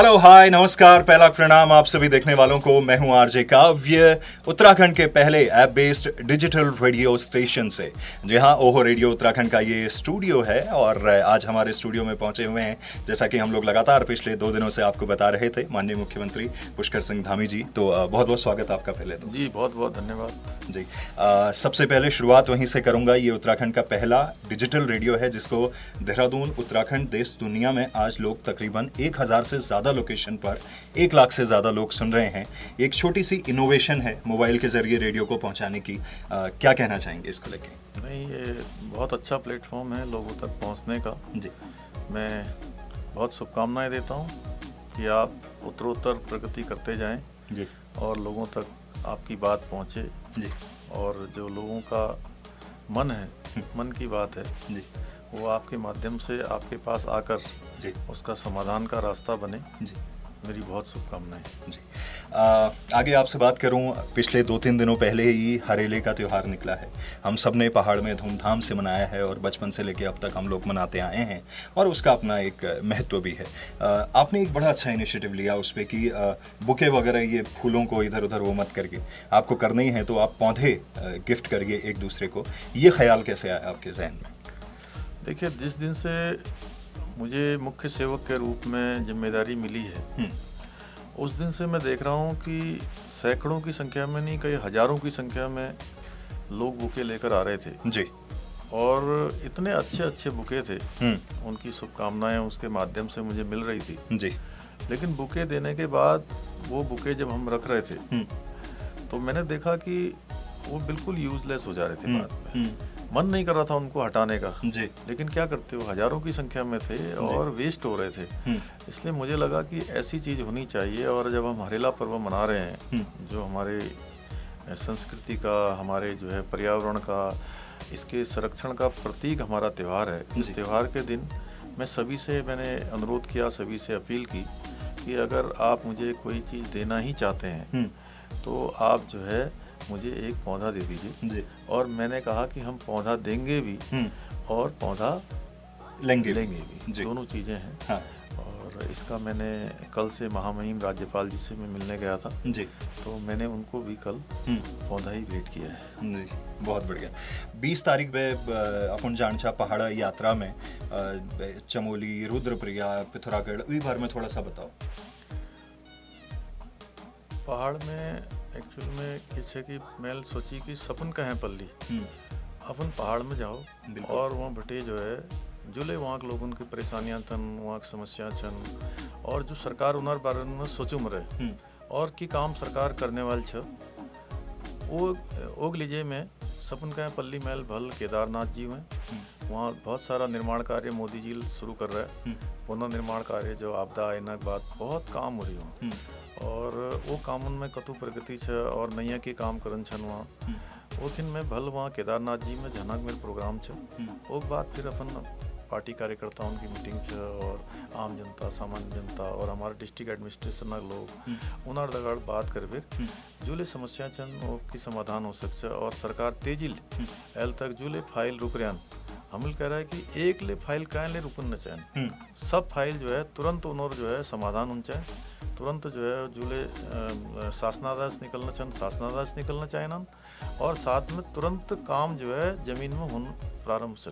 Hello hi नमस्कार पहला प्रणाम आप सभी देखने वालों को। मैं हूँ आरजे काव्य उत्तराखंड के पहले app based digital radio station से। जी हाँ ओहो रेडियो उत्तराखंड का ये स्टूडियो है और आज हमारे स्टूडियो में पहुँचे हुए हैं। जैसा कि हम लोग लगातार पिछले दो दिनों से आपको बता रहे थे माननीय मुख्यमंत्री पुष्कर सिंह धामी जी। तो बहुत बहुत स्वागत आपका पहले तो। जी बहुत बहुत धन्यवाद। जी आ, सबसे पहले शुरुआत वहीं से करूँगा। ये उत्तराखंड का पहला डिजिटल रेडियो है जिसको देहरादून उत्तराखंड देश दुनिया में आज लोग तकरीबन एक हज़ार से ज़्यादा ज़्यादा लोकेशन पर एक लाख से ज़्यादा लोग सुन रहे हैं। एक छोटी सी इनोवेशन है मोबाइल के ज़रिए रेडियो को पहुँचाने की। आ, क्या कहना चाहेंगे इसको लेके? नहीं ये बहुत अच्छा प्लेटफॉर्म है लोगों तक पहुँचने का। जी। मैं बहुत शुभकामनाएँ देता हूँ कि आप उत्तरोत्तर प्रगति करते जाएँ जी। और लोगों तक आपकी बात पहुँचे। जी। और जो लोगों का मन है हम्म। मन की बात है जी। वो आपके माध्यम से आपके पास आकर जी। उसका समाधान का रास्ता बने। जी। मेरी बहुत शुभकामनाएँ। जी। आ, आगे आपसे बात करूँ पिछले दो तीन दिनों पहले ही हरेले का त्यौहार निकला है। हम सबने पहाड़ में धूमधाम से मनाया है और बचपन से लेकर अब तक हम लोग मनाते आए हैं और उसका अपना एक महत्व भी है। आ, आपने एक बड़ा अच्छा इनिशिएटिव लिया उस पर कि बुके वगैरह ये फूलों को इधर उधर वो मत करके। आपको करना ही है तो आप पौधे गिफ्ट करिए एक दूसरे को। ये ख्याल कैसे आया आपके जहन में? देखिए जिस दिन से मुझे मुख्य सेवक के रूप में ज़िम्मेदारी मिली है हम्म। उस दिन से मैं देख रहा हूँ कि सैकड़ों की संख्या में नहीं कई हज़ारों की संख्या में लोग बुके लेकर आ रहे थे। जी। और इतने अच्छे अच्छे बुके थे हम्म। उनकी शुभकामनाएँ उसके माध्यम से मुझे मिल रही थी। जी। लेकिन बुके देने के बाद वो बुके जब हम रख रहे थे हम्म। तो मैंने देखा कि वो बिल्कुल यूजलेस हो जा रहे थे बाद में। मन नहीं कर रहा था उनको हटाने का जी लेकिन क्या करते हो हज़ारों की संख्या में थे और वेस्ट हो रहे थे हम्म। इसलिए मुझे लगा कि ऐसी चीज़ होनी चाहिए और जब हम हरेला पर्व मना रहे हैं हम्म। जो हमारे संस्कृति का हमारे जो है पर्यावरण का इसके संरक्षण का प्रतीक हमारा त्यौहार है इस त्यौहार के दिन मैं सभी से मैंने अनुरोध किया सभी से अपील की कि अगर आप मुझे कोई चीज़ देना ही चाहते हैं हम्म। तो आप जो है मुझे एक पौधा दे दीजिए। और मैंने कहा कि हम पौधा देंगे भी हम्म। और पौधा लेंगे लेंगे भी। दोनों चीज़ें हैं। हाँ। और इसका मैंने कल से महामहिम राज्यपाल जी से मैं मिलने गया था। जी। तो मैंने उनको भी कल हम्म। पौधा ही भेंट किया है। जी बहुत बढ़िया। बीस तारीख में अपन जानछा पहाड़ यात्रा में चमोली रुद्रप्रिया पिथौरागढ़ भर में थोड़ा सा बताओ। पहाड़ में एक्चुअली में किसी की मैल सोची कि सपन कहें पल्ली। हम्म। अपन पहाड़ में जाओ और वहाँ बटे जो है जुले वहाँ के लोगों की परेशानियाँ थन वहाँ की समस्या छन और जो सरकार उनर बारे में सोचुम रहे हम्म। और की काम सरकार करने वाल छ वो ओग लीजिए में सपन कहें पल्ली महल भल केदारनाथ जी में हम्म। वहाँ बहुत सारा निर्माण कार्य मोदी जी शुरू कर रहे हैं। पुनर्निर्माण कार्य जो आपदा आने के बाद बहुत काम हो रही हो और वो कामन में कतु प्रगति छ और नैया के काम करन छन वहाँ। हम्म। ओखिन में भल वहाँ केदारनाथ जी में जनक में प्रोग्राम छ। हम्म। वो बाद फिर अपन पार्टी कार्यकर्ताओं की मीटिंग छ और आम जनता सामान्य जनता और हमारे डिस्ट्रिक्ट एडमिनिस्ट्रेशन लोग हम्म। उनार दगाड़ बात कर फिर। जूले समस्या छन वो की समाधान हो सकते और सरकार तेज़ी एल तक जूले फ़ाइल रुक रहा हमिल कह रहा है कि एक ले फ़ाइल कह ले रुकन न चाहे। सब फ़ाइल जो है तुरंत उन्होंने जो है समाधान होना चाहे। तुरंत जो है जूले शासनादास निकलना चाहें शासनादास निकलना चाहें और साथ में तुरंत काम जो है ज़मीन में होन प्रारंभ से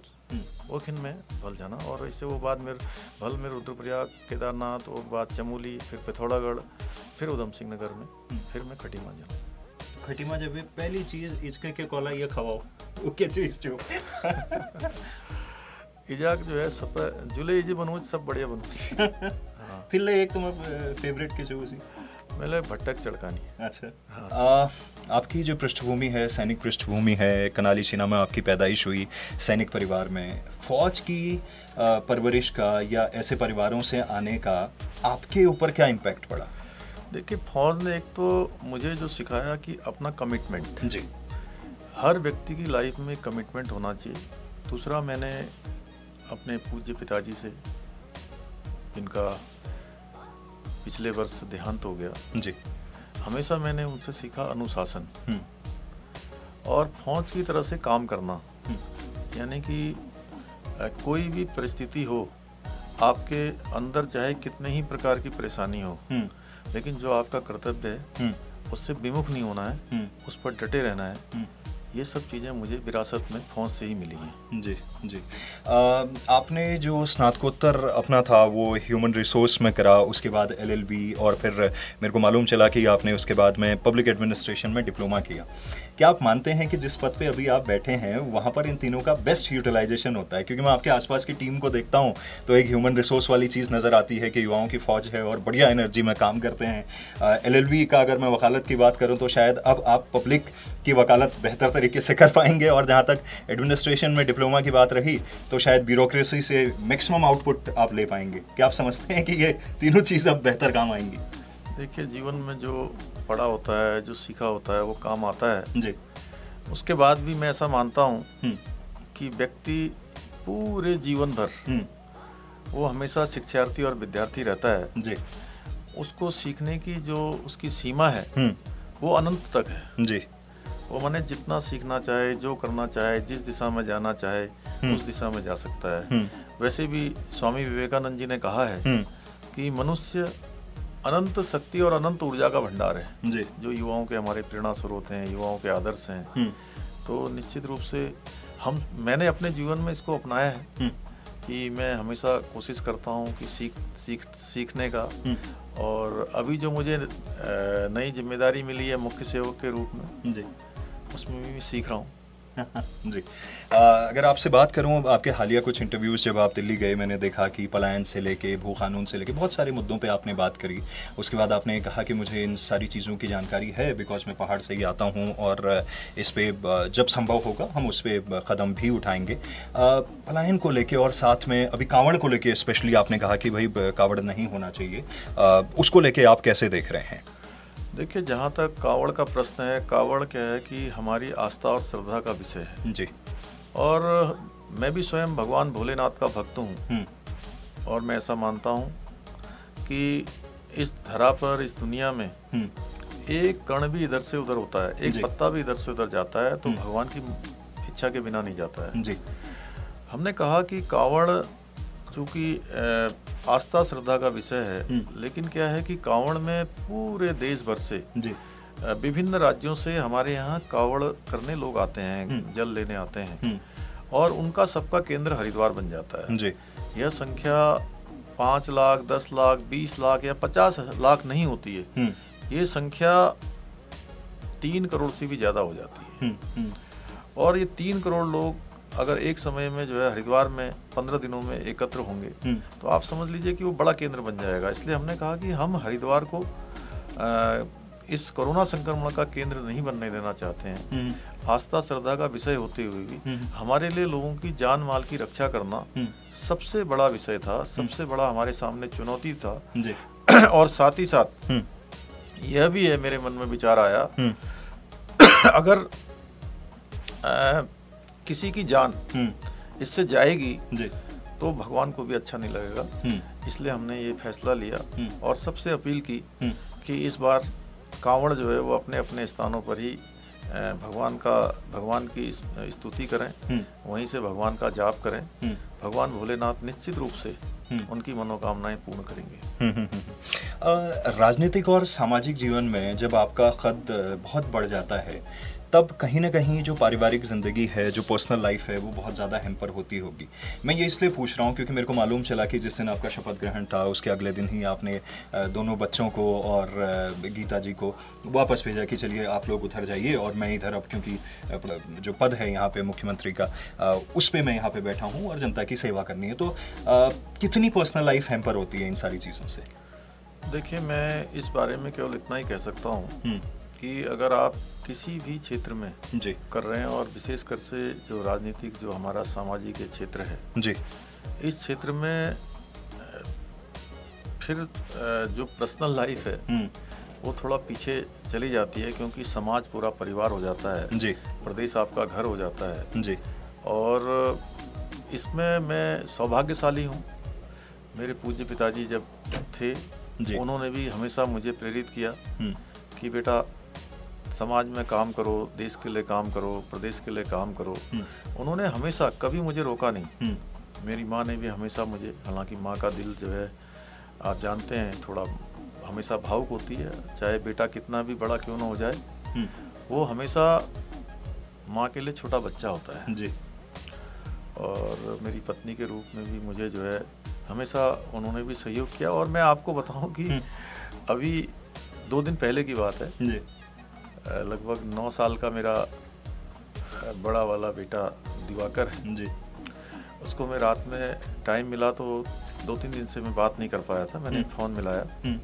ओखिन हम्म। में भल जाना और इससे वो बाद में भल में रुद्रप्रयाग केदारनाथ और बाद चमोली फिर पिथौरागढ़ फिर उधम सिंह नगर में हम्म। फिर मैं खटीमा जाना खटीमा जब पहली चीज़ इसके के कोला ये खवाओ वो क्या चीज़ जो इजाक जो है सब जुले इजी बनू सब बढ़िया फिर एक तुम फेवरेट किसी उसी मेरे भट्टक चड़कानी अच्छा। हाँ। आ, आपकी जो पृष्ठभूमि है सैनिक पृष्ठभूमि है कनाली सीना में आपकी पैदाइश हुई सैनिक परिवार में फौज की परवरिश का या ऐसे परिवारों से आने का आपके ऊपर क्या इम्पैक्ट पड़ा? देखिए फौज ने एक तो मुझे जो सिखाया कि अपना कमिटमेंट जी। हर व्यक्ति की लाइफ में कमिटमेंट होना चाहिए। दूसरा मैंने अपने पूज्य पिताजी से इनका पिछले वर्ष देहांत हो गया। जी। हमेशा मैंने उनसे सीखा अनुशासन। हम्म। और फौज की तरह से काम करना। हम्म। यानी कि कोई भी परिस्थिति हो आपके अंदर चाहे कितने ही प्रकार की परेशानी हो लेकिन जो आपका कर्तव्य है उससे विमुख नहीं होना है उस पर डटे रहना है ये सब चीज़ें मुझे विरासत में फौज से ही मिली हैं। जी। जी। आ, आपने जो स्नातकोत्तर अपना था वो ह्यूमन रिसोर्स में करा उसके बाद एलएलबी और फिर मेरे को मालूम चला कि आपने उसके बाद में पब्लिक एडमिनिस्ट्रेशन में डिप्लोमा किया। क्या आप मानते हैं कि जिस पद पे अभी आप बैठे हैं वहाँ पर इन तीनों का बेस्ट यूटिलाइजेशन होता है? क्योंकि मैं आपके आसपास की टीम को देखता हूँ तो एक ह्यूमन रिसोर्स वाली चीज़ नज़र आती है कि युवाओं की फ़ौज है और बढ़िया एनर्जी में काम करते हैं। एल का अगर मैं वकालत की बात करूँ तो शायद अब आप पब्लिक की वकालत बेहतर तरीके से कर पाएँगे और जहाँ तक एडमिनिस्ट्रेशन में डिप्लोमा की बात रही तो शायद ब्यूरोक्रेसी से मैक्सिमम आउटपुट आप ले पाएँगे। क्या आप समझते हैं कि ये तीनों चीज़ अब बेहतर काम आएँगी? देखिए जीवन में जो पढ़ा होता है जो सीखा होता है वो काम आता है। जी। उसके बाद भी मैं ऐसा मानता हूँ हम्म। कि व्यक्ति पूरे जीवन भर हम्म। वो हमेशा शिक्षार्थी और विद्यार्थी रहता है। जी। उसको सीखने की जो उसकी सीमा है हम्म। वो अनंत तक है। जी। वो मैंने जितना सीखना चाहे जो करना चाहे जिस दिशा में जाना चाहे उस दिशा में जा सकता है। वैसे भी स्वामी विवेकानंद जी ने कहा है कि मनुष्य अनंत शक्ति और अनंत ऊर्जा का भंडार है। जी। जो युवाओं के हमारे प्रेरणा स्रोत हैं युवाओं के आदर्श हैं। हम्म। तो निश्चित रूप से हम मैंने अपने जीवन में इसको अपनाया है हम्म। कि मैं हमेशा कोशिश करता हूँ कि सीख सीख सीखने का। हम्म। और अभी जो मुझे नई ज़िम्मेदारी मिली है मुख्य सेवक के रूप में जी। उसमें भी मैं सीख रहा हूँ। जी। आ, अगर आपसे बात करूँ आपके हालिया कुछ इंटरव्यूज़ जब आप दिल्ली गए मैंने देखा कि पलायन से लेके भू कानून से लेके बहुत सारे मुद्दों पे आपने बात करी। उसके बाद आपने कहा कि मुझे इन सारी चीज़ों की जानकारी है बिकॉज़ मैं पहाड़ से ही आता हूँ और इस पर जब संभव होगा हम उस पर कदम भी उठाएँगे। पलायन को लेके और साथ में अभी कांवड़ को लेके स्पेशली आपने कहा कि भाई कावड़ नहीं होना चाहिए। आ, उसको लेके आप कैसे देख रहे हैं? देखिए जहाँ तक कावड़ का प्रश्न है कावड़ क्या है कि हमारी आस्था और श्रद्धा का विषय है जी और मैं भी स्वयं भगवान भोलेनाथ का भक्त हूँ हम्म। और मैं ऐसा मानता हूँ कि इस धरा पर इस दुनिया में हम्म। एक कण भी इधर से उधर होता है एक पत्ता भी इधर से उधर जाता है तो हम्म। भगवान की इच्छा के बिना नहीं जाता है जी हमने कहा कि कावड़ चूँकि आस्था श्रद्धा का विषय है हम्म। लेकिन क्या है कि कांवड़ में पूरे देश भर से विभिन्न राज्यों से हमारे यहाँ कावड़ करने लोग आते हैं हम्म। जल लेने आते हैं। हम्म। और उनका सबका केंद्र हरिद्वार बन जाता है। जी। यह संख्या पाँच लाख दस लाख बीस लाख या पचास लाख नहीं होती है। ये संख्या तीन करोड़ से भी ज़्यादा हो जाती है। और ये तीन करोड़ लोग अगर एक समय में जो है हरिद्वार में पंद्रह दिनों में एकत्र होंगे हम्म। तो आप समझ लीजिए कि वो बड़ा केंद्र बन जाएगा। इसलिए हमने कहा कि हम हरिद्वार को आ, इस कोरोना संक्रमण का केंद्र नहीं बनने देना चाहते हैं। हम्म। आस्था श्रद्धा का विषय होते हुए भी हम्म। हमारे लिए लोगों की जान माल की रक्षा करना सबसे बड़ा विषय था सबसे बड़ा हमारे सामने चुनौती था। और साथ ही साथ यह भी है मेरे मन में विचार आया अगर आ, किसी की जान हम्म। इससे जाएगी तो भगवान को भी अच्छा नहीं लगेगा। हम्म। इसलिए हमने ये फैसला लिया हम्म। और सबसे अपील की कि इस बार कांवड़ जो है वो अपने अपने स्थानों पर ही भगवान का भगवान की स्तुति करें। वहीं से भगवान का जाप करें। भगवान भोलेनाथ निश्चित रूप से उनकी मनोकामनाएँ पूर्ण करेंगे। राजनीतिक और सामाजिक जीवन में जब आपका कद बहुत बढ़ जाता है तब कहीं ना कहीं जो पारिवारिक ज़िंदगी है जो पर्सनल लाइफ है वो बहुत ज़्यादा हेम्पर होती होगी। मैं ये इसलिए पूछ रहा हूँ क्योंकि मेरे को मालूम चला कि जिस दिन आपका शपथ ग्रहण था उसके अगले दिन ही आपने दोनों बच्चों को और गीता जी को वापस भेजा कि चलिए आप लोग उधर जाइए और मैं इधर अब क्योंकि जो पद है यहाँ पे मुख्यमंत्री का उस पर मैं यहाँ पे बैठा हूँ और जनता की सेवा करनी है। तो कितनी पर्सनल लाइफ हेम्पर होती है इन सारी चीज़ों से? देखिए मैं इस बारे में केवल इतना ही कह सकता हूँ हम्म। कि अगर आप किसी भी क्षेत्र में जी। कर रहे हैं और विशेषकर से जो राजनीतिक जो हमारा सामाजिक क्षेत्र है। जी। इस क्षेत्र में फिर जो पर्सनल लाइफ है हम्म। वो थोड़ा पीछे चली जाती है क्योंकि समाज पूरा परिवार हो जाता है। जी। प्रदेश आपका घर हो जाता है। जी। और इसमें मैं सौभाग्यशाली हूँ। मेरे पूज्य पिताजी जब थे उन्होंने भी हमेशा मुझे प्रेरित किया हम्म। कि बेटा समाज में काम करो देश के लिए काम करो प्रदेश के लिए काम करो हम्म। उन्होंने हमेशा कभी मुझे रोका नहीं हम्म। मेरी माँ ने भी हमेशा मुझे हालाँकि माँ का दिल जो है आप जानते हैं थोड़ा हमेशा भावुक होती है चाहे बेटा कितना भी बड़ा क्यों ना हो जाए हम्म। वो हमेशा माँ के लिए छोटा बच्चा होता है जी और मेरी पत्नी के रूप में भी मुझे जो है हमेशा उन्होंने भी सहयोग किया और मैं आपको बताऊँ कि। अभी दो दिन पहले की बात है जी लगभग नौ साल का मेरा बड़ा वाला बेटा दिवाकर है। जी। उसको मैं रात में टाइम मिला तो दो तीन दिन से मैं बात नहीं कर पाया था मैंने हम्म। फ़ोन मिलाया। हम्म।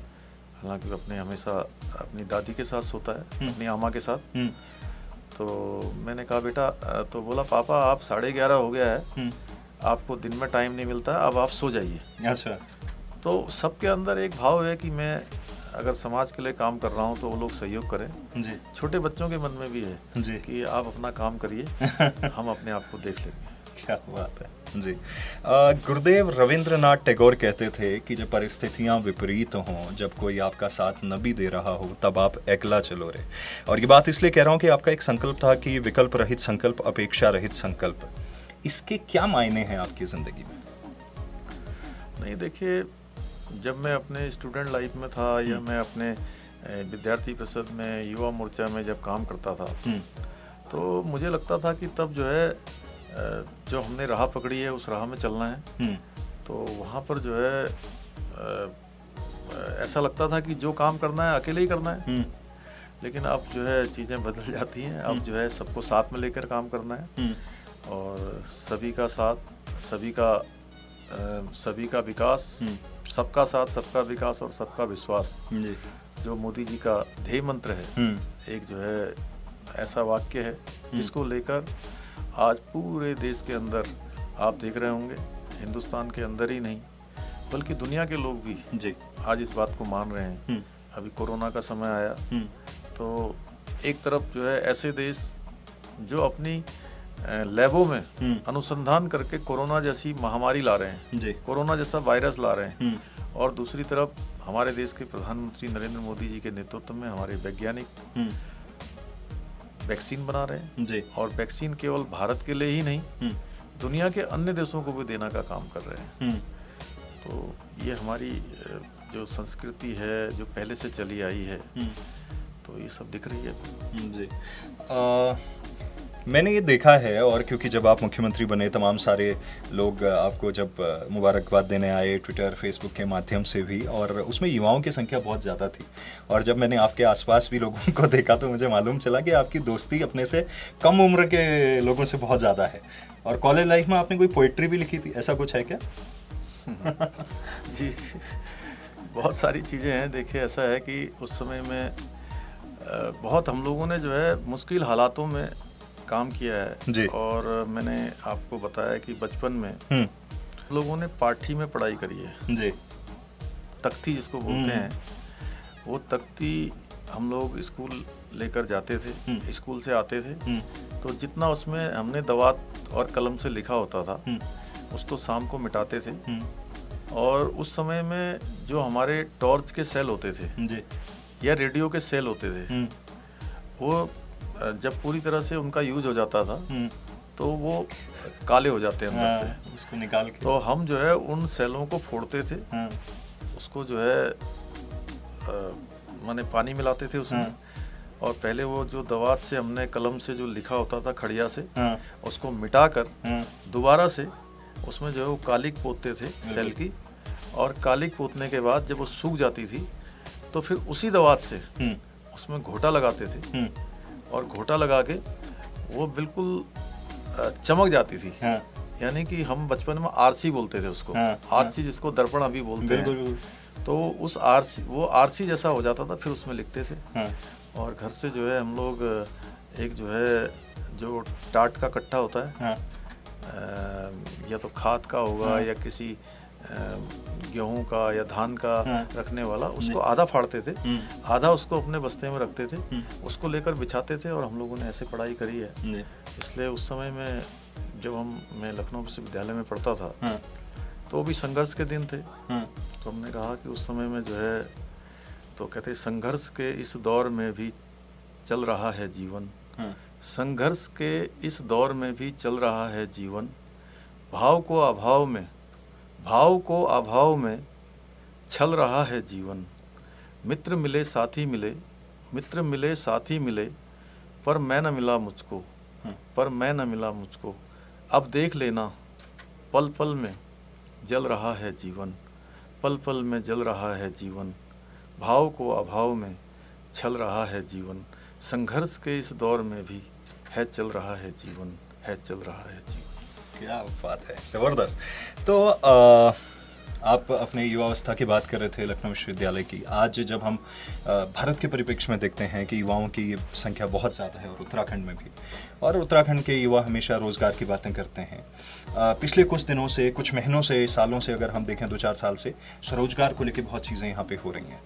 हालाँकि अपने हमेशा अपनी दादी के साथ सोता है हम्म। अपनी आमा के साथ। तो मैंने कहा बेटा तो बोला पापा आप साढ़े ग्यारह हो गया है। आपको दिन में टाइम नहीं मिलता अब आप सो जाइए। अच्छा। तो सबके अंदर एक भाव है कि मैं अगर समाज के लिए काम कर रहा हूँ तो वो लोग सहयोग करें। जी। छोटे बच्चों के मन में भी है जी। कि आप अपना काम करिए हम अपने आप को देख लेंगे। क्या बात है। जी। गुरुदेव रविंद्रनाथ टैगोर कहते थे कि जब परिस्थितियाँ विपरीत हों जब कोई आपका साथ न भी दे रहा हो तब आप अकेला चलो रे। और ये बात इसलिए कह रहा हूँ कि आपका एक संकल्प था कि विकल्प रहित संकल्प अपेक्षा रहित संकल्प। इसके क्या मायने हैं आपकी ज़िंदगी में? नहीं देखिए जब मैं अपने स्टूडेंट लाइफ में था या हम्म। मैं अपने विद्यार्थी परिषद में युवा मोर्चा में जब काम करता था हम्म। तो मुझे लगता था कि तब जो है जो हमने राह पकड़ी है उस राह में चलना है। हम्म। तो वहाँ पर जो है ऐसा लगता था कि जो काम करना है अकेले ही करना है। लेकिन अब जो है चीज़ें बदल जाती हैं। अब जो है सबको साथ में लेकर काम करना है। और सभी का साथ सभी का सभी का विकास सबका साथ सबका विकास और सबका विश्वास जी जो मोदी जी का ध्येय मंत्र है हम्म। एक जो है ऐसा वाक्य है हम्म। जिसको लेकर आज पूरे देश के अंदर आप देख रहे होंगे हिंदुस्तान के अंदर ही नहीं बल्कि दुनिया के लोग भी जी आज इस बात को मान रहे हैं हम्म। अभी कोरोना का समय आया तो एक तरफ़ जो है ऐसे देश जो अपनी लैबों में हम्म। अनुसंधान करके कोरोना जैसी महामारी ला रहे हैं। कोरोना जैसा वायरस ला रहे हैं। हम्म। और दूसरी तरफ़ हमारे देश के प्रधानमंत्री नरेंद्र मोदी जी के नेतृत्व में हमारे वैज्ञानिक हम्म। वैक्सीन बना रहे हैं। जी। और वैक्सीन केवल भारत के लिए ही नहीं दुनिया के अन्य देशों को भी देना का काम कर रहे हैं। तो ये हमारी जो संस्कृति है जो पहले से चली आई है तो ये सब दिख रही है। जी। आ, मैंने ये देखा है और क्योंकि जब आप मुख्यमंत्री बने, तमाम सारे लोग आपको जब मुबारकबाद देने आए ट्विटर फेसबुक के माध्यम से भी, और उसमें युवाओं की संख्या बहुत ज़्यादा थी। और जब मैंने आपके आसपास भी लोगों को देखा तो मुझे मालूम चला कि आपकी दोस्ती अपने से कम उम्र के लोगों से बहुत ज़्यादा है। और कॉलेज लाइफ में आपने कोई पोइट्री भी लिखी थी? ऐसा कुछ है क्या? जी बहुत सारी चीज़ें हैं। देखिए, ऐसा है कि उस समय में बहुत हम लोगों ने जो है मुश्किल हालातों में काम किया है जी। और मैंने आपको बताया कि बचपन में हम्म। लोगों ने पाठी में पढ़ाई करी है जी तख्ती जिसको बोलते हम्म। हैं वो तख्ती हम लोग स्कूल लेकर जाते थे हम्म। स्कूल से आते थे तो जितना उसमें हमने दवात और कलम से लिखा होता था उसको शाम को मिटाते थे और उस समय में जो हमारे टॉर्च के सेल होते थे जी। या रेडियो के सेल होते थे वो जब पूरी तरह से उनका यूज़ हो जाता था हम्म। तो वो काले हो जाते हैं अंदर हाँ, से उसको निकाल के तो हम जो है उन सेलों को फोड़ते थे हाँ। उसको जो है मैंने पानी मिलाते थे उसमें हाँ। और पहले वो जो दवात से हमने कलम से जो लिखा होता था खड़िया से। उसको मिटाकर हाँ। दोबारा से उसमें जो है वो कालिक पोतते थे सेल की और कालिक पोतने के बाद जब वो सूख जाती थी तो फिर उसी दवात से हम्म। उसमें घोटा लगाते थे हम्म। और घोटा लगा के वो बिल्कुल चमक जाती थी हाँ। यानी कि हम बचपन में आरसी बोलते थे उसको हाँ, आरसी हाँ। जिसको दर्पण अभी बोलते हैं तो उस आरसी वो आरसी जैसा हो जाता था फिर उसमें लिखते थे हाँ। और घर से जो है हम लोग एक जो है जो टाट का कट्टा होता है हाँ। आ, या तो खाद का होगा हाँ। या किसी गेहूँ का या धान का हाँ। रखने वाला उसको आधा फाड़ते थे हम्म। आधा उसको अपने बस्ते में रखते थे हम्म। उसको लेकर बिछाते थे और हम लोगों ने ऐसे पढ़ाई करी है इसलिए उस समय में जब हम मैं लखनऊ विश्वविद्यालय में पढ़ता था हाँ। तो भी संघर्ष के दिन थे हाँ। तो हमने कहा कि उस समय में जो है तो कहते संघर्ष के इस दौर में भी चल रहा है जीवन संघर्ष के इस दौर में भी चल रहा है जीवन भाव को अभाव में भाव को अभाव में छल रहा है जीवन। मित्र मिले साथी मिले मित्र मिले साथी मिले पर मैं न मिला मुझको हम्म। पर मैं न मिला मुझको। अब देख लेना पल पल में जल रहा है जीवन पल पल में जल रहा है जीवन भाव को अभाव में छल रहा है जीवन संघर्ष के इस दौर में भी है चल रहा है जीवन है चल रहा है जीवन। क्या बात है ज़बरदस्त। तो आ, आप अपने युवावस्था की बात कर रहे थे लखनऊ विश्वविद्यालय की। आज जब हम भारत के परिप्रेक्ष्य में देखते हैं कि युवाओं की संख्या बहुत ज़्यादा है और उत्तराखंड में भी और उत्तराखंड के युवा हमेशा रोज़गार की बातें करते हैं। पिछले कुछ दिनों से कुछ महीनों से सालों से अगर हम देखें दो चार साल से स्वरोजगार को लेकर बहुत चीज़ें यहाँ पर हो रही हैं।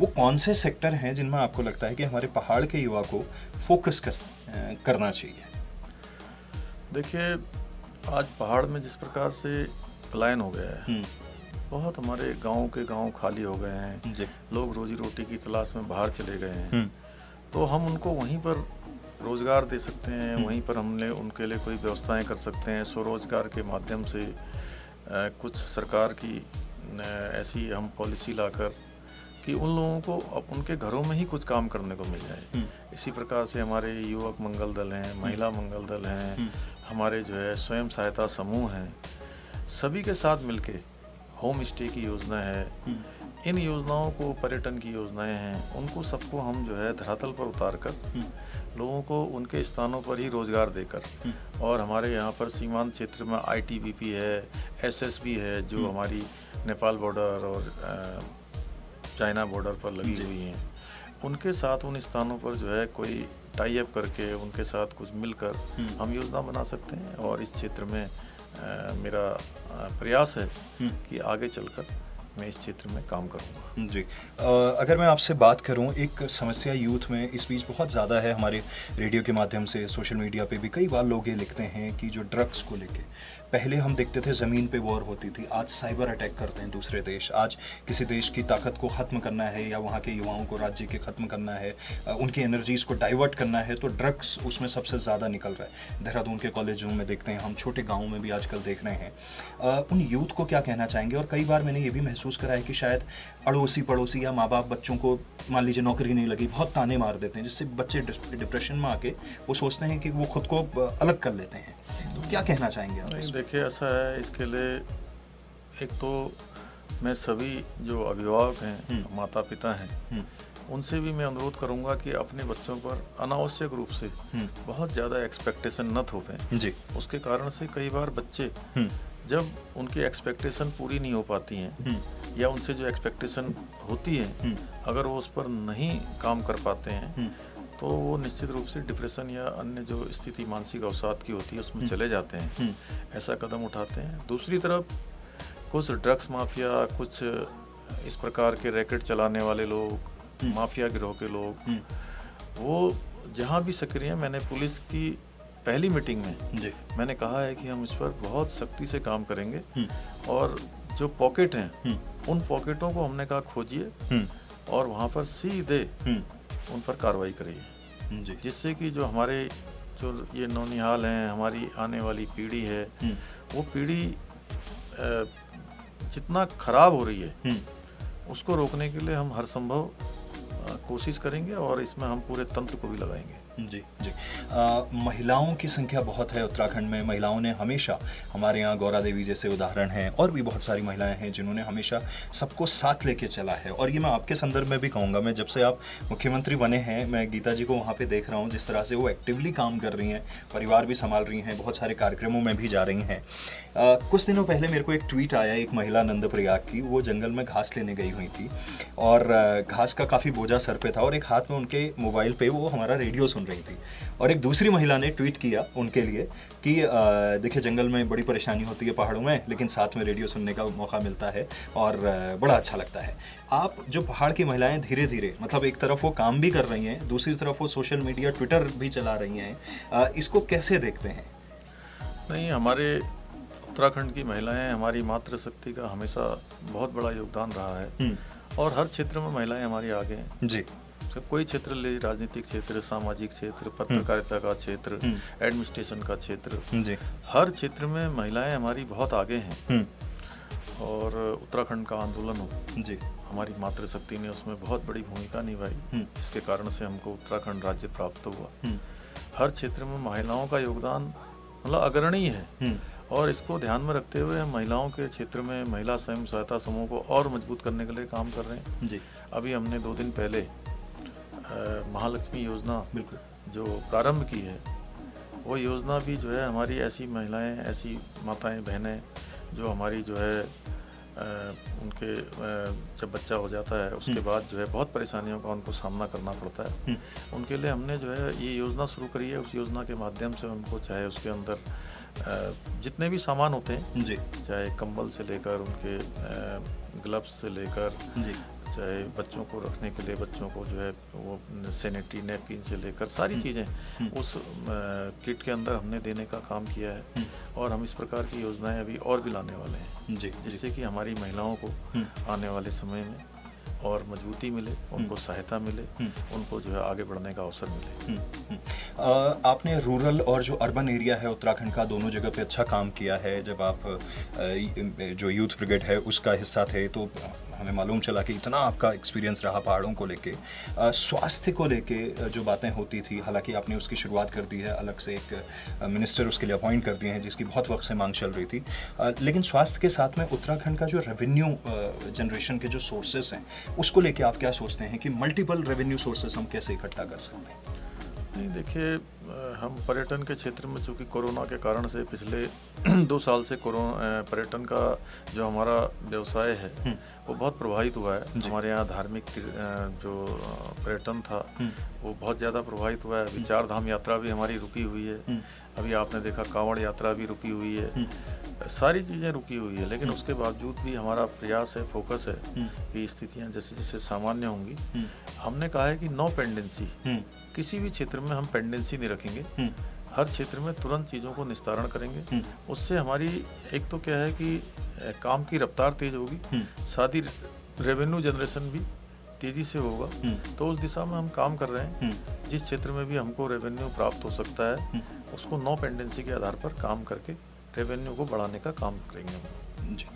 वो कौन से सेक्टर हैं जिनमें आपको लगता है कि हमारे पहाड़ के युवा को फोकस कर करना चाहिए? देखिए आज पहाड़ में जिस प्रकार से पलायन हो गया है हम्म। बहुत हमारे गाँव के गाँव खाली हो गए हैं लोग रोजी रोटी की तलाश में बाहर चले गए हैं हम्म। तो हम उनको वहीं पर रोज़गार दे सकते हैं हम्म। वहीं पर हमने उनके लिए कोई व्यवस्थाएँ कर सकते हैं स्वरोजगार के माध्यम से आ, कुछ सरकार की ऐसी हम पॉलिसी लाकर कि उन लोगों को अब उनके घरों में ही कुछ काम करने को मिल जाए। इसी प्रकार से हमारे युवक मंगल दल हैं महिला मंगल दल हैं हमारे जो है स्वयं सहायता समूह हैं सभी के साथ मिलके होम स्टे की योजना है हम्म। इन योजनाओं को पर्यटन की योजनाएँ हैं उनको सबको हम जो है धरातल पर उतार कर हम्म। लोगों को उनके स्थानों पर ही रोज़गार देकर हम्म। और हमारे यहाँ पर सीमांत क्षेत्र में आईटीबीपी है एसएसबी है जो हमारी नेपाल बॉर्डर और चाइना बॉर्डर पर लगी हुई हैं उनके साथ उन स्थानों पर जो है कोई टाई अप करके उनके साथ कुछ मिलकर हम योजना बना सकते हैं और इस क्षेत्र में आ, मेरा प्रयास है हम्म। कि आगे चलकर मैं इस क्षेत्र में काम करूँगा। जी। अगर मैं आपसे बात करूँ, एक समस्या यूथ में इस बीच बहुत ज़्यादा है। हमारे रेडियो के माध्यम से, सोशल मीडिया पे भी कई बार लोग ये लिखते हैं कि जो ड्रग्स को लेके, पहले हम देखते थे ज़मीन पे वॉर होती थी, आज साइबर अटैक करते हैं दूसरे देश, आज किसी देश की ताकत को ख़त्म करना है या वहाँ के युवाओं को राज्य के ख़त्म करना है उनकी एनर्जीज़ को डाइवर्ट करना है तो ड्रग्स उसमें सबसे ज़्यादा निकल रहा है। देहरादून के कॉलेजों में देखते हैं हम, छोटे गाँव में भी आजकल देख रहे हैं। उन यूथ को क्या कहना चाहेंगे? और कई बार मैंने ये भी महसूस करा है कि शायद अड़ोसी पड़ोसी या माँ बाप बच्चों को मान लीजिए नौकरी नहीं लगी बहुत ताने मार देते हैं जिससे बच्चे डिप्रेशन में आके वो सोचते हैं कि वो खुद को अलग कर लेते हैं तो क्या कहना चाहेंगे आप देखिए ऐसा है इसके लिए एक तो मैं सभी जो अभिभावक हैं हम्म। माता पिता हैं हम्म। उनसे भी मैं अनुरोध करूँगा कि अपने बच्चों पर अनावश्यक रूप से हम्म। बहुत ज़्यादा एक्सपेक्टेशन न थोपें जी उसके कारण से कई बार बच्चे जब उनकी एक्सपेक्टेशन पूरी नहीं हो पाती हैं या उनसे जो एक्सपेक्टेशन होती है अगर वो उस पर नहीं काम कर पाते हैं तो वो निश्चित रूप से डिप्रेशन या अन्य जो स्थिति मानसिक अवसाद की होती है उसमें हम्म। चले जाते हैं। हम्म। ऐसा कदम उठाते हैं। दूसरी तरफ़ कुछ ड्रग्स माफिया कुछ इस प्रकार के रैकेट चलाने वाले लोग हम्म। माफिया गिरोह के लोग वो जहाँ भी सक्रिय हैं मैंने पुलिस की पहली मीटिंग में जी। मैंने कहा है कि हम इस पर बहुत सख्ती से काम करेंगे और जो पॉकेट हैं उन पॉकेटों को हमने कहा खोजिए और वहाँ पर सीधे उन पर कार्रवाई करिए। जिससे कि जो हमारे जो ये नौनिहाल हैं हमारी आने वाली पीढ़ी है हम्म। वो पीढ़ी जितना खराब हो रही है हम्म। उसको रोकने के लिए हम हर संभव कोशिश करेंगे और इसमें हम पूरे तंत्र को भी लगाएँगे। जी जी। आ, महिलाओं की संख्या बहुत है उत्तराखंड में। महिलाओं ने हमेशा हमारे यहाँ गौरा देवी जैसे उदाहरण हैं और भी बहुत सारी महिलाएँ हैं जिन्होंने हमेशा सबको साथ लेके चला है। और ये मैं आपके संदर्भ में भी कहूँगा मैं जब से आप मुख्यमंत्री बने हैं मैं गीता जी को वहाँ पर देख रहा हूँ जिस तरह से वो एक्टिवली काम कर रही हैं परिवार भी संभाल रही हैं बहुत सारे कार्यक्रमों में भी जा रही हैं। कुछ दिनों पहले मेरे को एक ट्वीट आया एक महिला नंद प्रयाग की वो जंगल में घास लेने गई हुई थी और घास का काफ़ी बोझा सर पे था और एक हाथ में उनके मोबाइल पे वो हमारा रेडियो सुन रही थी। और एक दूसरी महिला ने ट्वीट किया उनके लिए कि देखिए जंगल में बड़ी परेशानी होती है पहाड़ों में लेकिन साथ में रेडियो सुनने का मौका मिलता है और बड़ा अच्छा लगता है। आप जो पहाड़ की महिलाएँ धीरे धीरे मतलब एक तरफ़ वो काम भी कर रही हैं दूसरी तरफ़ वो सोशल मीडिया ट्विटर भी चला रही हैं इसको कैसे देखते हैं? नहीं हमारे उत्तराखंड की महिलाएँ हमारी मातृशक्ति का हमेशा बहुत बड़ा योगदान रहा है। हम्म। और हर क्षेत्र में महिलाएँ हमारी आगे हैं। जी। तो कोई क्षेत्र ले राजनीतिक क्षेत्र सामाजिक क्षेत्र पत्रकारिता का क्षेत्र एडमिनिस्ट्रेशन का क्षेत्र जी। हर क्षेत्र में महिलाएँ हमारी बहुत आगे हैं। और उत्तराखंड का आंदोलन हो जी। हमारी मातृशक्ति ने उसमें बहुत बड़ी भूमिका निभाई। इसके कारण से हमको उत्तराखंड राज्य प्राप्त हुआ। हर क्षेत्र में महिलाओं का योगदान मतलब अग्रणीय है। और इसको ध्यान में रखते हुए हम महिलाओं के क्षेत्र में महिला स्वयं सहायता समूह को और मज़बूत करने के लिए काम कर रहे हैं जी अभी हमने दो दिन पहले महालक्ष्मी योजना बिल्कुल जो प्रारंभ की है वो योजना भी जो है हमारी ऐसी महिलाएँ ऐसी माताएँ बहनें जो हमारी जो है उनके जब बच्चा हो जाता है उसके हम्म। बाद जो है बहुत परेशानियों का उनको सामना करना पड़ता है हम्म। उनके लिए हमने जो है ये योजना शुरू करी है उस योजना के माध्यम से उनको चाहे उसके अंदर जितने भी सामान होते हैं जी चाहे कंबल से लेकर उनके ग्लव्स से लेकर जी चाहे बच्चों को रखने के लिए बच्चों को जो है वो सैनिटरी नैपकिन से लेकर सारी हम्म। चीज़ें हम्म। उस किट के अंदर हमने देने का काम किया है हम्म। और हम इस प्रकार की योजनाएँ अभी और भी लाने वाले हैं जी जिससे कि हमारी महिलाओं को आने वाले समय में और मजबूती मिले उनको सहायता मिले उनको जो है आगे बढ़ने का अवसर मिले। आपने रूरल और जो अर्बन एरिया है उत्तराखंड का दोनों जगह पे अच्छा काम किया है। जब आप जो यूथ ब्रिगेड है उसका हिस्सा थे तो हमें मालूम चला कि इतना आपका एक्सपीरियंस रहा पहाड़ों को लेके। स्वास्थ्य को लेके जो बातें होती थी, हालाँकि आपने उसकी शुरुआत कर दी है, अलग से एक मिनिस्टर उसके लिए अपॉइंट कर दिए हैं, जिसकी बहुत वक्त से मांग चल रही थी। लेकिन स्वास्थ्य के साथ में उत्तराखंड का जो रेवेन्यू जनरेशन के जो सोर्सेस हैं, उसको लेके आप क्या सोचते हैं कि मल्टीपल रेवेन्यू सोर्सेस हम कैसे इकट्ठा कर सकते हैं? नहीं देखिए हम पर्यटन के क्षेत्र में चूँकि कोरोना के कारण से पिछले दो साल से कोरोना पर्यटन का जो हमारा व्यवसाय है हम्म। वो बहुत प्रभावित हुआ है। हमारे यहाँ धार्मिक जो पर्यटन था हम्म। वो बहुत ज़्यादा प्रभावित हुआ है। अभी हम्म। चार धाम यात्रा भी हमारी रुकी हुई है। अभी आपने देखा कांवड़ यात्रा भी रुकी हुई है। सारी चीज़ें रुकी हुई है लेकिन उसके बावजूद भी हमारा प्रयास है फोकस है कि स्थितियाँ जैसे जैसे सामान्य होंगी। हमने कहा है कि नो पेंडेंसी। किसी भी क्षेत्र में हम पेंडेंसी नहीं रखेंगे। हर क्षेत्र में तुरंत चीज़ों को निस्तारण करेंगे। उससे हमारी एक तो क्या है कि काम की रफ्तार तेज होगी। साथ ही रेवेन्यू जनरेशन भी तेज़ी से होगा। तो उस दिशा में हम काम कर रहे हैं। जिस क्षेत्र में भी हमको रेवेन्यू प्राप्त हो सकता है उसको नो पेंडेंसी के आधार पर काम करके रेवेन्यू को बढ़ाने का काम करेंगे जी।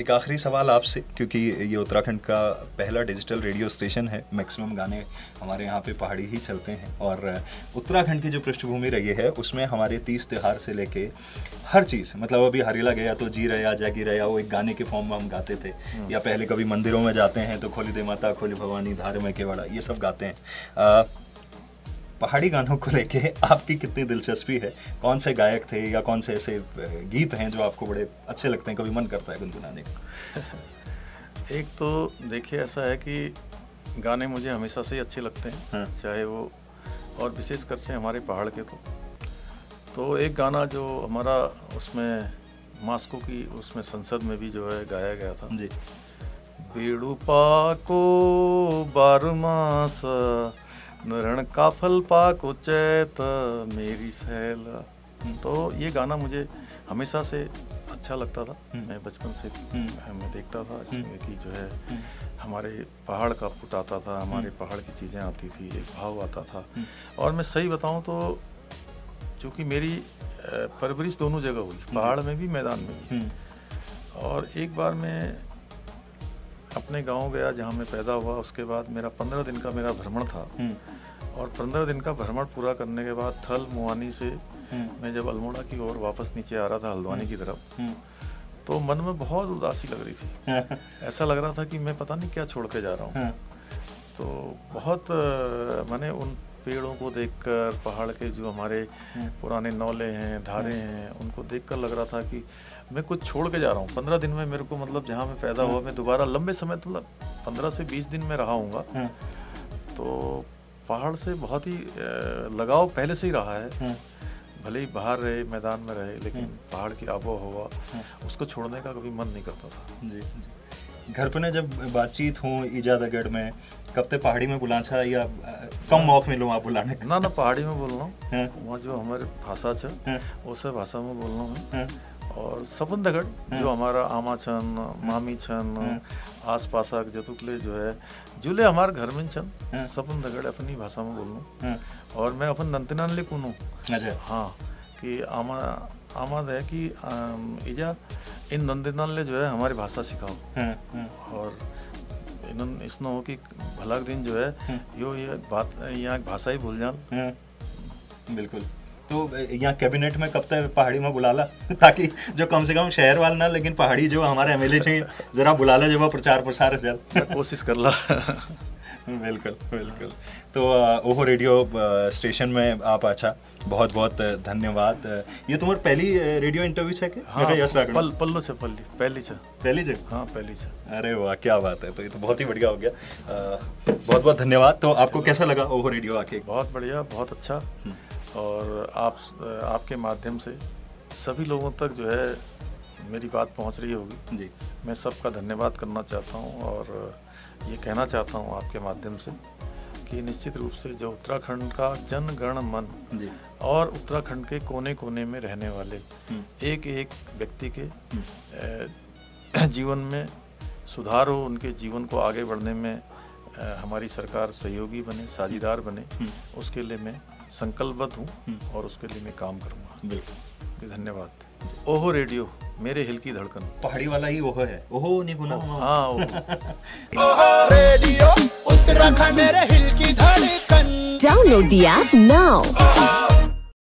एक आखिरी सवाल आपसे क्योंकि ये उत्तराखंड का पहला डिजिटल रेडियो स्टेशन है मैक्सिमम गाने हमारे यहाँ पे पहाड़ी ही चलते हैं। और उत्तराखंड की जो पृष्ठभूमि रही है उसमें हमारे तीस त्यौहार से लेके हर चीज़ मतलब अभी हरिला गया तो जी रहा जागी रहा वो एक गाने के फॉर्म में हम गाते थे। हम्म। या पहले कभी मंदिरों में जाते हैं तो खोली दे माता खोली भवानी धार में केवाड़ा ये सब गाते हैं। पहाड़ी गानों को लेके आपकी कितनी दिलचस्पी है? कौन से गायक थे या कौन से ऐसे गीत हैं जो आपको बड़े अच्छे लगते हैं कभी मन करता है गुनगुनाने का एक तो देखिए ऐसा है कि गाने मुझे हमेशा से ही अच्छे लगते हैं हाँ। चाहे वो और विशेषकर से हमारे पहाड़ के तो। तो एक गाना जो हमारा उसमें मास्को की उसमें संसद में भी जो है गाया गया था। जी। बेड़ू पाको बारमास नरण का फल पाक उचैत मेरी सहेल तो ये गाना मुझे हमेशा से अच्छा लगता था। हम्म। मैं बचपन से हम्म। मैं देखता था इसमें हम्म। कि जो है हमारे पहाड़ का फुट आता था हमारे पहाड़ की चीज़ें आती थी एक भाव आता था। और मैं सही बताऊँ तो चूँकि मेरी परवरिश दोनों जगह हुई पहाड़ में भी मैदान में भी। और एक बार मैं अपने गाँव गया जहाँ मैं पैदा हुआ उसके बाद मेरा पंद्रह दिन का मेरा भ्रमण था हम्म। और पंद्रह दिन का भ्रमण पूरा करने के बाद थल मुआनी से हम्म। मैं जब अल्मोड़ा की ओर वापस नीचे आ रहा था हल्द्वानी हम्म। की तरफ़ तो मन में बहुत उदासी लग रही थी ऐसा लग रहा था कि मैं पता नहीं क्या छोड़ के जा रहा हूँ हाँ। तो बहुत मैंने उन पेड़ों को देखकर पहाड़ के जो हमारे पुराने नौले हैं धारे हैं उनको देखकर लग रहा था कि मैं कुछ छोड़ के जा रहा हूँ। पंद्रह दिन में मेरे को मतलब जहाँ मैं पैदा हुआ मैं दोबारा लंबे समय तो मतलब पंद्रह से बीस दिन में रहा हूँ हाँ। तो पहाड़ से बहुत ही लगाव पहले से ही रहा है। भले ही बाहर रहे मैदान में रहे लेकिन। पहाड़ की आबो हवा उसको छोड़ने का कभी मन नहीं करता था। जी जी। घर पर ना जब बातचीत हो ईजादगढ़ में कब तक पहाड़ी में बुला छा या कम मौक मिलो वहाँ बुलाने ना ना पहाड़ी में बोल रहा हूँ। वहाँ जो हमारे भाषा छे उस भाषा में बोल रहा हूँ और सपन दगड़ जो हमारा आमा छन मामी छन आस पास जतुकले जो है जुले हमारे घर में हाँ। सपन दगड़ अपनी भाषा में बोलूँ हाँ। और मैं अपन नंतनान ले कुनू? अच्छा। हाँ कि आमा आमाद है कि इजा इन नंदनान ले जो है हमारी भाषा सिखाओ। हाँ, और इन इसनो हो कि भला दिन जो है यो ये बात यहाँ भाषा ही भूल जान। बिल्कुल। तो यहाँ कैबिनेट में कब तक पहाड़ी में बुला ला? ताकि जो कम से कम शहर वाला ना लेकिन पहाड़ी जो हमारे एम एल ए जरा बुला ला जब प्रचार प्रसार चल। कोशिश कर ला। बिल्कुल बिल्कुल। तो ओहो रेडियो स्टेशन में आप अच्छा बहुत बहुत धन्यवाद। ये तुम्हारी पहली रेडियो इंटरव्यू है क्या? हाँ, यस पल, पल्लो छे पल्ली पहली छे। पहली छे? हाँ पहली छे। अरे वाह क्या बात है तो ये तो बहुत ही बढ़िया हो गया। बहुत बहुत धन्यवाद। तो आपको कैसा लगा ओहो रेडियो आके? बहुत बढ़िया बहुत अच्छा। हम्म। और आप आपके माध्यम से सभी लोगों तक जो है मेरी बात पहुँच रही होगी। जी। मैं सबका धन्यवाद करना चाहता हूँ और ये कहना चाहता हूँ आपके माध्यम से कि निश्चित रूप से जो उत्तराखंड का जन गण मन जी और उत्तराखंड के कोने कोने में रहने वाले हम्म। एक एक व्यक्ति के हम्म। जीवन में सुधार हो उनके जीवन को आगे बढ़ने में हमारी सरकार सहयोगी बने साझीदार बने हम्म। उसके लिए मैं संकल्पबद्ध हूँ। और उसके लिए मैं काम करूँगा बिल्कुल धन्यवाद। ओहो रेडियो मेरे हिल की धड़कन। पहाड़ी वाला ही ओहो है। ओहो नहीं बोला। हाँ ओहो। रेडियो उत्तराखंड मेरे हिल की धड़कन। डाउनलोड दिया नाउ